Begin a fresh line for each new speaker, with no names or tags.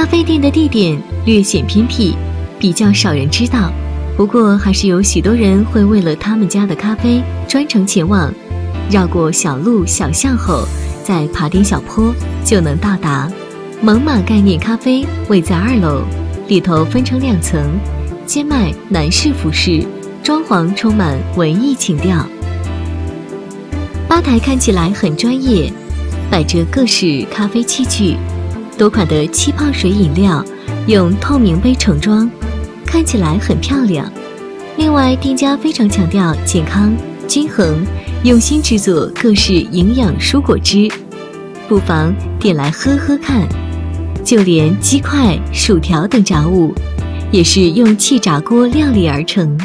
咖啡店的地点略显偏僻，比较少人知道。不过，还是有许多人会为了他们家的咖啡专程前往，绕过小路小巷后，再爬点小坡就能到达。猛犸概念咖啡位在二楼，里头分成两层，兼卖男士服饰，装潢充满文艺情调。吧台看起来很专业，摆着各式咖啡器具，多款的气泡水饮料用透明杯盛装。看起来很漂亮。另外，店家非常强调健康、均衡，用心制作各式营养蔬果汁，不妨点来喝喝看。就连鸡块、薯条等炸物，也是用气炸锅料理而成。